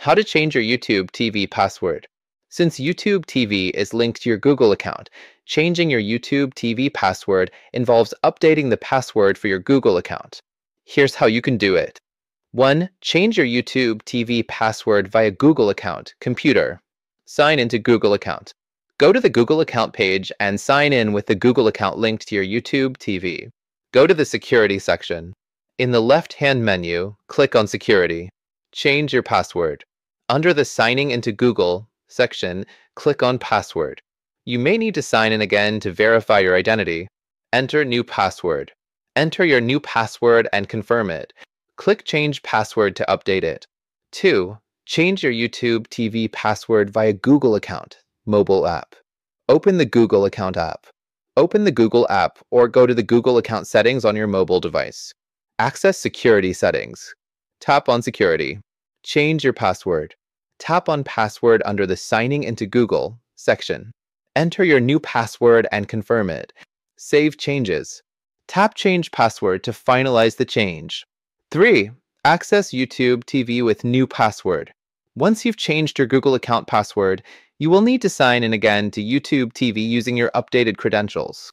How to change your YouTube TV password. Since YouTube TV is linked to your Google account, changing your YouTube TV password involves updating the password for your Google account. Here's how you can do it. 1. Change your YouTube TV password via Google account, computer. Sign into Google account. Go to the Google account page and sign in with the Google account linked to your YouTube TV. Go to the Security section. In the left-hand menu, click on Security. Change your password. Under the Signing into Google section, click on Password. You may need to sign in again to verify your identity. Enter new password. Enter your new password and confirm it. Click Change Password to update it. 2. Change your YouTube TV password via Google account, mobile app. Open the Google account app. Open the Google app or go to the Google account settings on your mobile device. Access Security Settings. Tap on Security. Change your password. Tap on Password under the Signing into Google section. Enter your new password and confirm it. Save changes. Tap Change Password to finalize the change. 3. Access YouTube TV with new password. Once you've changed your Google account password, you will need to sign in again to YouTube TV using your updated credentials.